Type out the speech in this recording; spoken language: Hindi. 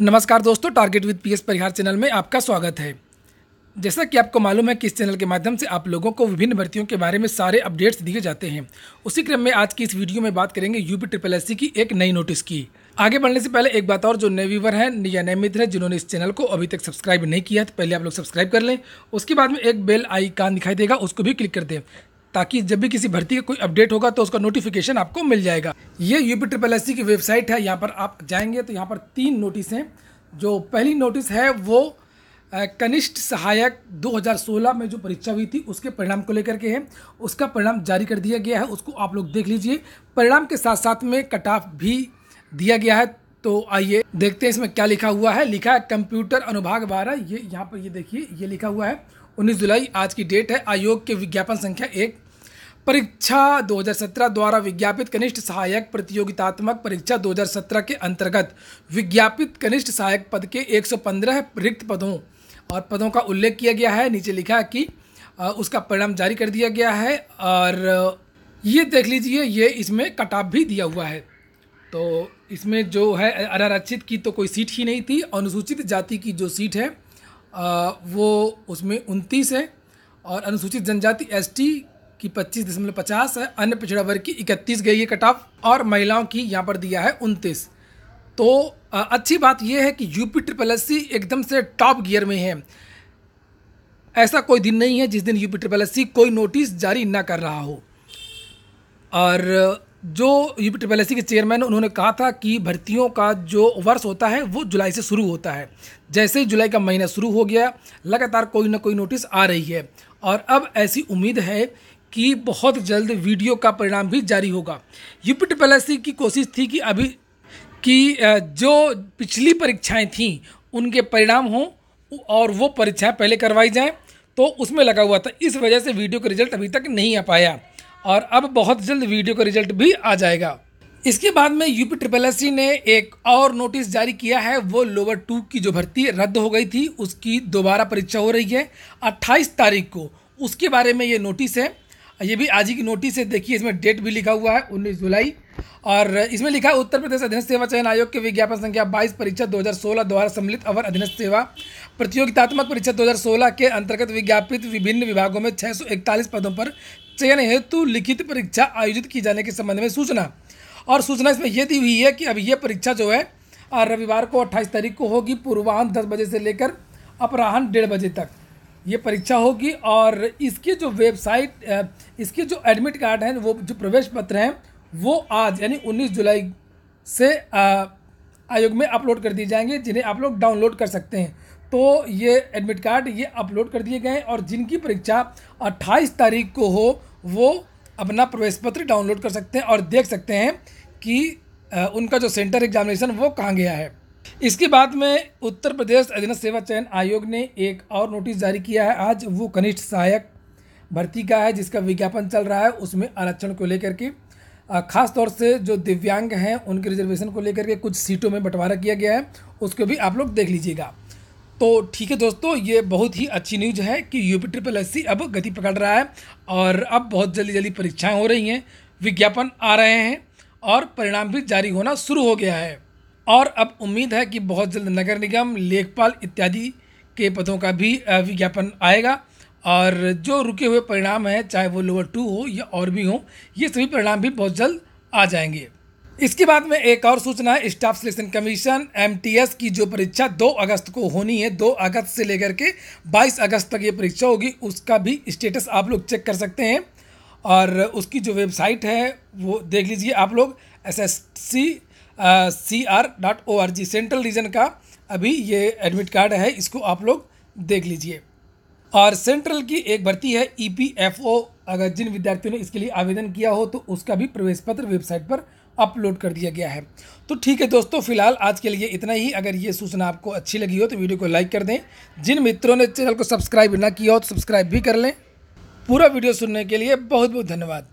नमस्कार दोस्तों target with PS Parihar channel में आपका स्वागत है। जैसा कि आपको मालूम है कि इस चैनल के माध्यम से आप लोगों को विभिन्न भर्तियों के बारे में सारे अपडेट्स दिए जाते हैं। उसी क्रम में आज की इस वीडियो में बात करेंगे यूपी ट्रिपल एस की एक नई नोटिस की। आगे बढ़ने से पहले एक बात और, जो नए व्यूवर हैं या नए मित्र हैं, जिन्होंने इस चैनल को अभी तक सब्सक्राइब नहीं किया तो पहले आप लोग सब्सक्राइब कर लें। उसके बाद में एक बेल आइकान दिखाई देगा, उसको भी क्लिक कर दें। ताकि जब भी किसी भर्ती का कोई अपडेट होगा तो उसका नोटिफिकेशन आपको मिल जाएगा। ये यूपी ट्रिपल एससी की वेबसाइट है, यहाँ पर आप जाएँगे तो यहाँ पर तीन नोटिस हैं जो पहली नोटिस है वो कनिष्ठ सहायक 2016 में जो परीक्षा हुई थी, उसके परिणाम को लेकर के है। उसका परिणाम जारी कर दिया गया है, उसको आप लोग देख लीजिए। परिणाम के साथ साथ में कट ऑफ़ भी दिया गया है। तो आइए देखते हैं इसमें क्या लिखा हुआ है। लिखा है, कंप्यूटर अनुभाग बारह ये यहाँ पर ये देखिए, ये लिखा हुआ है। उन्नीस जुलाई आज की डेट है। आयोग के विज्ञापन संख्या एक। परीक्षा 2017 द्वारा विज्ञापित कनिष्ठ सहायक प्रतियोगितात्मक परीक्षा 2017 के अंतर्गत विज्ञापित कनिष्ठ सहायक पद के 115 रिक्त पदों और पदों का उल्लेख किया गया है। नीचे लिखा है कि उसका परिणाम जारी कर दिया गया है और ये देख लीजिए, ये इसमें कटाप भी दिया हुआ है। तो इसमें जो है अनारक्षित की तो कोई सीट ही नहीं थी। अनुसूचित जाति की जो सीट है वो उसमें उनतीस है और अनुसूचित जनजाति एसटी की पच्चीस दशमलव पचास है। अन्य पिछड़ा वर्ग की इकतीस गई है कट ऑफ़ और महिलाओं की यहाँ पर दिया है उनतीस। तो अच्छी बात यह है कि यूपी ट्रिपल एस एकदम से टॉप गियर में है। ऐसा कोई दिन नहीं है जिस दिन यूपी ट्रिपल एस कोई नोटिस जारी ना कर रहा हो। और जो यूपी ट्रिपल एस के चेयरमैन उन्होंने कहा था कि भर्तियों का जो वर्ष होता है, वो जुलाई से शुरू होता है। जैसे ही जुलाई का महीना शुरू हो गया, लगातार कोई ना कोई नोटिस आ रही है। और अब ऐसी उम्मीद है कि बहुत जल्द वीडियो का परिणाम भी जारी होगा। यूपी ट्रिपल एस की कोशिश थी कि अभी कि जो पिछली परीक्षाएँ थीं, उनके परिणाम हों और वो परीक्षाएँ पहले करवाई जाएँ तो उसमें लगा हुआ था, इस वजह से वीडियो का रिज़ल्ट अभी तक नहीं आ पाया। और अब बहुत जल्द वीडियो का रिज़ल्ट भी आ जाएगा। इसके बाद में यूपी ट्रिपल एससी ने एक और नोटिस जारी किया है, वो लोअर टू की जो भर्ती रद्द हो गई थी, उसकी दोबारा परीक्षा हो रही है 28 तारीख को। उसके बारे में ये नोटिस है, ये भी आज ही की नोटिस है, देखिए इसमें डेट भी लिखा हुआ है, उन्नीस जुलाई। और इसमें लिखा है, उत्तर प्रदेश अधीनस्थ सेवा चयन आयोग के विज्ञापन संख्या 22 परीक्षा 2016 द्वारा सम्मिलित अवर अधीनस्थ सेवा प्रतियोगितात्मक परीक्षा 2016 के अंतर्गत विज्ञापित विभिन्न विभागों में छः पदों पर चयन हेतु लिखित परीक्षा आयोजित की जाने के संबंध में सूचना। और सूचना इसमें यह दी हुई है कि अब ये परीक्षा जो है रविवार को अट्ठाईस तारीख को होगी पूर्वाह्न दस बजे से लेकर अपराह्न डेढ़ बजे तक। ये परीक्षा होगी और इसकी जो वेबसाइट इसके जो एडमिट कार्ड हैं, वो जो प्रवेश पत्र हैं, वो आज यानी 19 जुलाई से आयोग में अपलोड कर दिए जाएँगे, जिन्हें आप लोग डाउनलोड कर सकते हैं। तो ये एडमिट कार्ड ये अपलोड कर दिए गए हैं और जिनकी परीक्षा 28 तारीख को हो, वो अपना प्रवेश पत्र डाउनलोड कर सकते हैं और देख सकते हैं कि उनका जो सेंटर एग्जामिनेशन वो कहाँ गया है। इसके बाद में उत्तर प्रदेश अधीनस्थ सेवा चयन आयोग ने एक और नोटिस जारी किया है। आज वो कनिष्ठ सहायक भर्ती का है, जिसका विज्ञापन चल रहा है, उसमें आरक्षण को लेकर के। खास तौर से जो दिव्यांग हैं, उनके रिजर्वेशन को लेकर के कुछ सीटों में बंटवारा किया गया है, उसको भी आप लोग देख लीजिएगा। तो ठीक है दोस्तों, ये बहुत ही अच्छी न्यूज़ है कि यूपी ट्रिपल एस अब गति पकड़ रहा है और अब बहुत जल्दी जल्दी परीक्षाएँ हो रही हैं, विज्ञापन आ रहे हैं और परिणाम भी जारी होना शुरू हो गया है। और अब उम्मीद है कि बहुत जल्द नगर निगम, लेखपाल इत्यादि के पदों का भी विज्ञापन आएगा और जो रुके हुए परिणाम हैं, चाहे वो लोअर टू हो या और भी हो, ये सभी परिणाम भी बहुत जल्द आ जाएँगे। इसके बाद में एक और सूचना है, स्टाफ सिलेक्शन कमीशन एमटीएस की जो परीक्षा 2 अगस्त को होनी है 2 अगस्त से लेकर के 22 अगस्त तक ये परीक्षा होगी, उसका भी स्टेटस आप लोग चेक कर सकते हैं। और उसकी जो वेबसाइट है, वो देख लीजिए आप लोग S S C C R dot O R G central region का अभी ये एडमिट कार्ड है, इसको आप लोग देख लीजिए। और सेंट्रल की एक भर्ती है ई पी एफ़ ओ अगर जिन विद्यार्थियों ने इसके लिए आवेदन किया हो तो उसका भी प्रवेश पत्र वेबसाइट पर अपलोड कर दिया गया है। तो ठीक है दोस्तों, फ़िलहाल आज के लिए इतना ही। अगर ये सूचना आपको अच्छी लगी हो तो वीडियो को लाइक कर दें। जिन मित्रों ने चैनल को सब्सक्राइब ना किया हो तो सब्सक्राइब भी कर लें। पूरा वीडियो सुनने के लिए बहुत बहुत धन्यवाद।